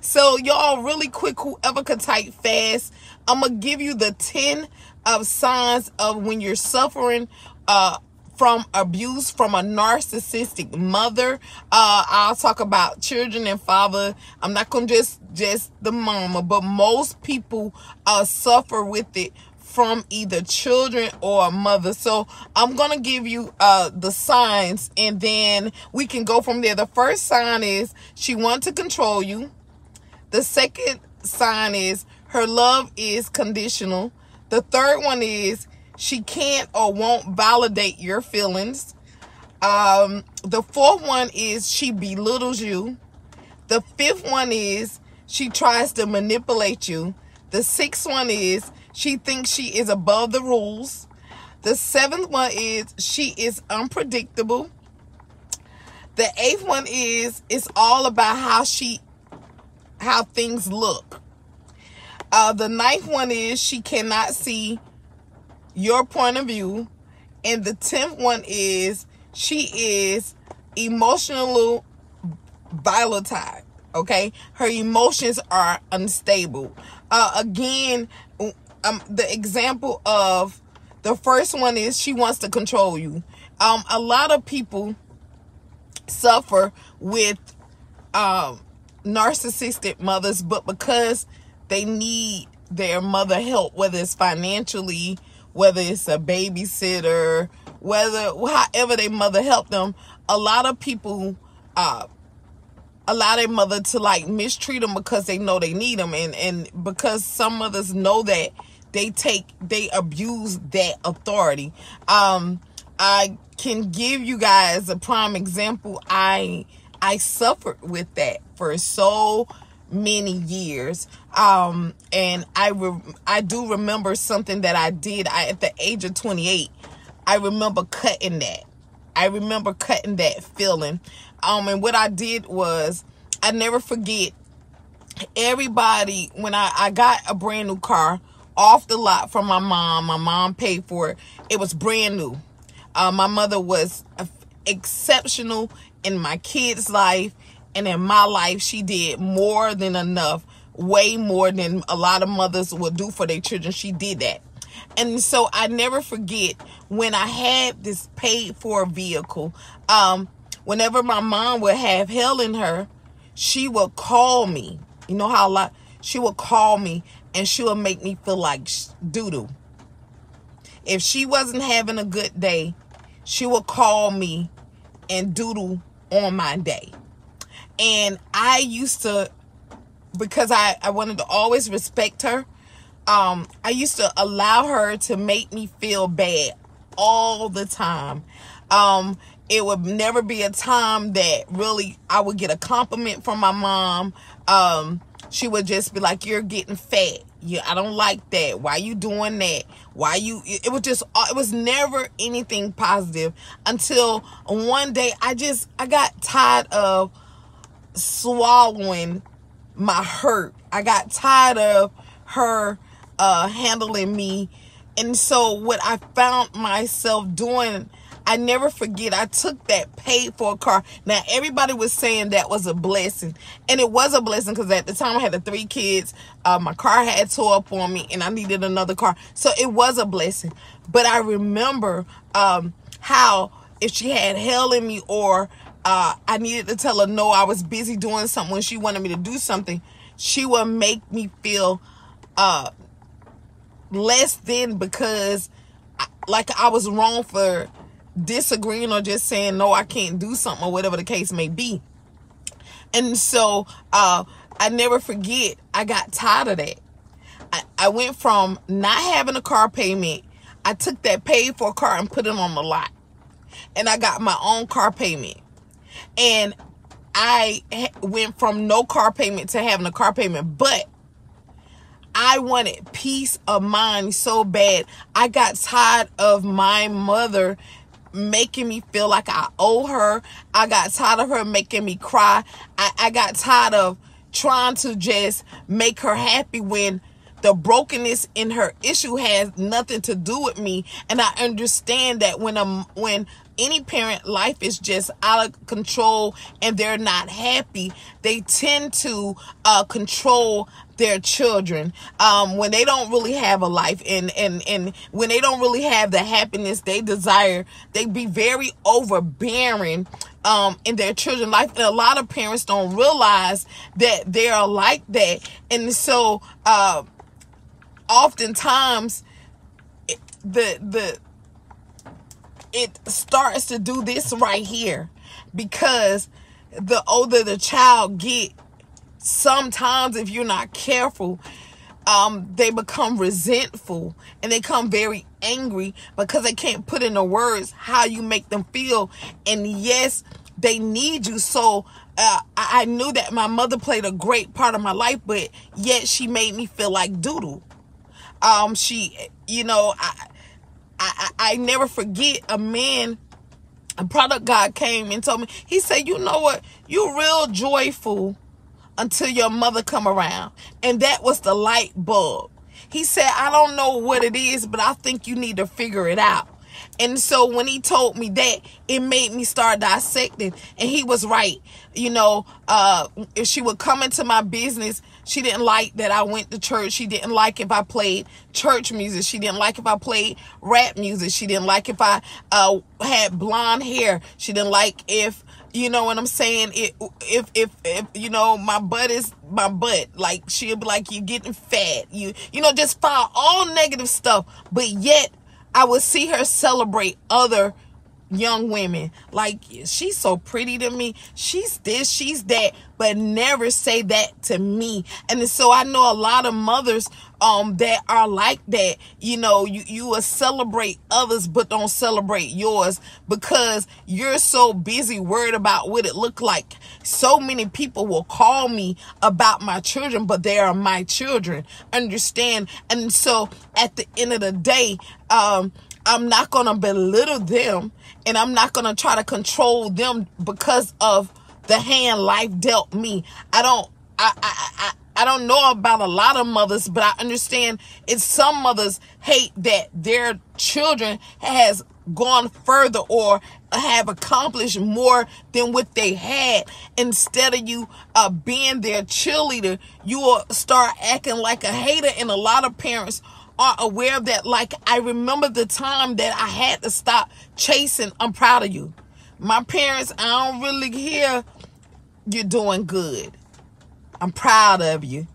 So y'all really quick, whoever could type fast, I'm gonna give you the 10 of signs of when you're suffering uh from abuse from a narcissistic mother. Uh, I'll talk about children and father. I'm not gonna just just the mama, but most people uh suffer with it from either children or a mother. So I'm gonna give you uh the signs and then we can go from there. The first sign is she wants to control you. The second sign is her love is conditional. The third one is she can't or won't validate your feelings. Um, the fourth one is she belittles you. The fifth one is she tries to manipulate you. The sixth one is she thinks she is above the rules. The seventh one is she is unpredictable. The eighth one is it's all about how she how things look. Uh, the ninth one is she cannot see your point of view. And the 10th one is she is emotionally volatile. Okay. Her emotions are unstable. Uh, again, um, the example of the first one is she wants to control you. Um, a lot of people suffer with um, narcissistic mothers, but because they need their mother help, whether it's financially, whether it's a babysitter, whether however their mother helped them, a lot of people uh allow their mother to like mistreat them because they know they need them and and because some mothers know that they take they abuse that authority. Um i can give you guys a prime example. I i suffered with that for so many years. Um and i re- i do remember something that i did. I, at the age of 28 i remember cutting that. I remember cutting that feeling. Um and what i did was i never forget everybody when i i got a brand new car off the lot from my mom my mom paid for it. It was brand new. Uh, my mother was exceptional in my kids life and in my life, she did more than enough, way more than a lot of mothers would do for their children. She did that. And so I never forget when I had this paid for vehicle, um, whenever my mom would have hell in her, she would call me. You know how a lot, she would call me and she would make me feel like doo doo. If she wasn't having a good day, she would call me and doodle on my day. And I used to, because I, I wanted to always respect her, um, I used to allow her to make me feel bad all the time. Um, it would never be a time that really I would get a compliment from my mom. Um, she would just be like, "You're getting fat. Yeah, I don't like that. Why you doing that? Why you?" It was just, it was never anything positive until one day I just I got tired of swallowing my hurt. I got tired of her uh, handling me. And so what I found myself doing, I never forget, I took that paid for a car. Now, everybody was saying that was a blessing. And it was a blessing because at the time I had the three kids. Uh, my car had tore up on me and I needed another car. So it was a blessing. But I remember um, how if she had hell in me or uh, I needed to tell her no, I was busy doing something when she wanted me to do something, she would make me feel uh, less than because like I was wrong for disagreeing or just saying no, I can't do something or whatever the case may be. And so uh, I never forget, I got tired of that. I, I went from not having a car payment, I took that paid for car and put it on the lot. And I got my own car payment and I went from no car payment to having a car payment, but I wanted peace of mind so bad. I got tired of my mother making me feel like I owe her. I got tired of her making me cry. I, I got tired of trying to just make her happy when the brokenness in her issue has nothing to do with me. And i understand that when a when any parent life is just out of control and they're not happy, they tend to uh, control their children. Um, when they don't really have a life and and and when they don't really have the happiness they desire they be very overbearing um, in their children life. And a lot of parents don't realize that they are like that. And so uh, oftentimes the the it starts to do this right here because the older the child get sometimes if you're not careful um, they become resentful and they become very angry because they can't put into words how you make them feel. And yes they need you. So uh, I knew that my mother played a great part of my life but yet she made me feel like doodle um she you know i i i never forget a man a product guy came and told me. He said you know what? You real joyful until your mother come around. And that was the light bulb. He said i don't know what it is but i think you need to figure it out. And so when he told me that, it made me start dissecting. And he was right. You know, uh, if she would come into my business, she didn't like that I went to church. She didn't like if I played church music. She didn't like if I played rap music. She didn't like if I uh, had blonde hair. She didn't like if you know what I'm saying? It, if, if, if, you know, my butt is my butt, like she'll be like, you're getting fat. You, you know, just file all negative stuff. But yet I would see her celebrate other young women. Like, she's so pretty to me. She's this, she's that, but never say that to me. And so I know a lot of mothers um that are like that. You know, you, you will celebrate others but don't celebrate yours because you're so busy worried about what it looked like. So many people will call me about my children, but they are my children. Understand? And so at the end of the day, um, I'm not gonna belittle them and I'm not going to try to control them because of the hand life dealt me. I don't, I, I, I, I don't know about a lot of mothers, but I understand it's some mothers hate that their children has gone further or have accomplished more than what they had. Instead of you uh, being their cheerleader, you will start acting like a hater. And a lot of parents are aware of that. Like I remember the time that I had to stop chasing. I'm proud of you. My parents, I don't really hear you're doing good. I'm proud of you.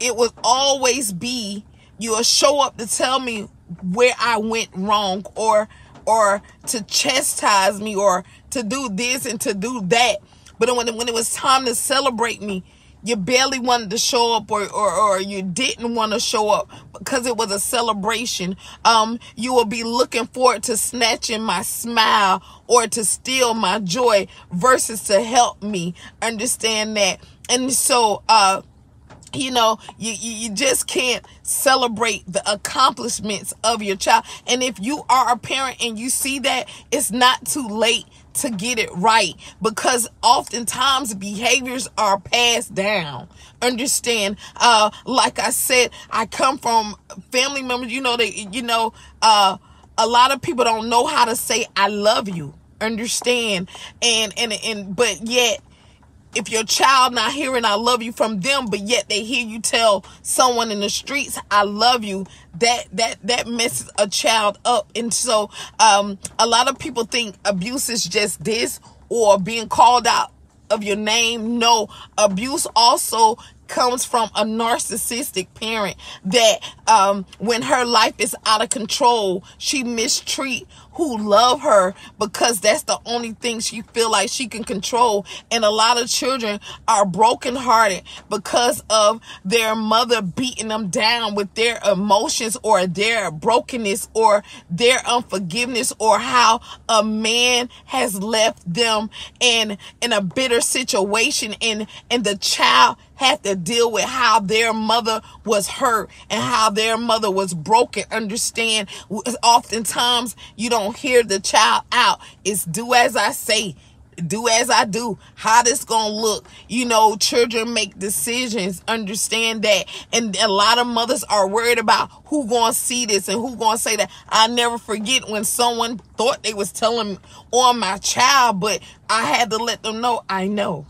It would always be you'll show up to tell me where I went wrong or or to chastise me or to do this and to do that. But when, when it was time to celebrate me, you barely wanted to show up or, or, or you didn't want to show up because it was a celebration. Um, you will be looking forward to snatching my smile or to steal my joy versus to help me understand that. And so, uh, you know you, you just can't celebrate the accomplishments of your child and if you are a parent and you see that it's not too late to get it right because oftentimes behaviors are passed down. Understand? Uh, like I said, I come from family members, you know, they, you know, uh, a lot of people don't know how to say, I love you. Understand? And, and, and, but yet, if your child not hearing I love you from them, but yet they hear you tell someone in the streets I love you, that that that messes a child up. And so um a lot of people think abuse is just this or being called out of your name. No, abuse also comes from a narcissistic parent that um, when her life is out of control, she mistreat who love her because that's the only thing she feel like she can control. And a lot of children are brokenhearted because of their mother beating them down with their emotions or their brokenness or their unforgiveness or how a man has left them in in a bitter situation and and the child had to deal with how their mother was hurt and how their mother was broken. Understand, oftentimes you don't hear the child out. It's do as I say do as I do. How this gonna look? You know, children make decisions. Understand that, and a lot of mothers are worried about who gonna see this and who gonna say that. I never forget when someone thought they was telling on my child, but I had to let them know I know.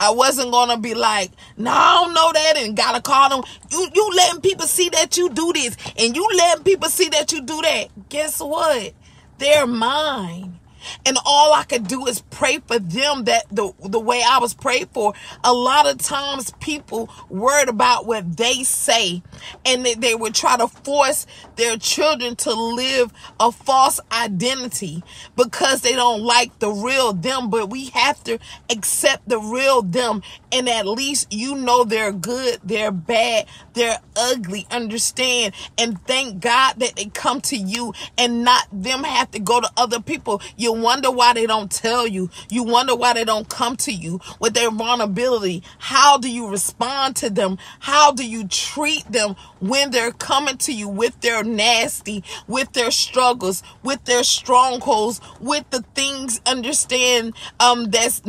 I wasn't gonna be like, no, I don't know that, and gotta call them. You you letting people see that you do this, and you letting people see that you do that. Guess what? They're mine. And all I could do is pray for them that the, the way I was prayed for. A lot of times people worried about what they say and they, they would try to force their children to live a false identity because they don't like the real them. But we have to accept the real them and at least you know they're good, they're bad, they're ugly. Understand and thank God that they come to you and not them have to go to other people. You wonder why they don't tell you. You wonder why they don't come to you with their vulnerability. How do you respond to them? How do you treat them when they're coming to you with their nasty, with their struggles, with their strongholds, with the things understand um that's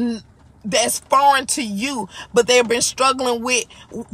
that's foreign to you, but they've been struggling with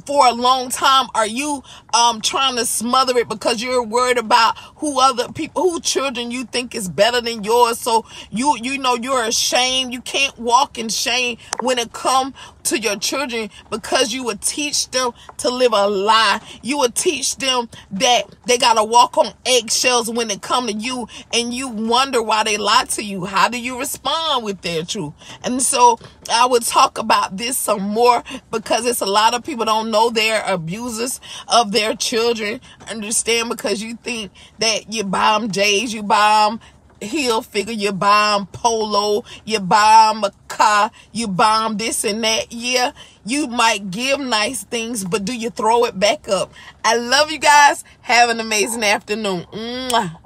for a long time? Are you um trying to smother it because you're worried about who other people, who children you think is better than yours? So you you know you're ashamed. You can't walk in shame when it come to your children because you would teach them to live a lie. You would teach them that they gotta walk on eggshells when it come to you, and you wonder why they lie to you. How do you respond with their truth? And so I would talk about this some more because it's a lot of people don't know they're abusers of their children. Understand because you think that you buy them J's, you buy them Hilfiger, you buy them polo, you them a car, you them this and that. Yeah, you might give nice things, but do you throw it back up? I love you guys. Have an amazing afternoon. Mwah.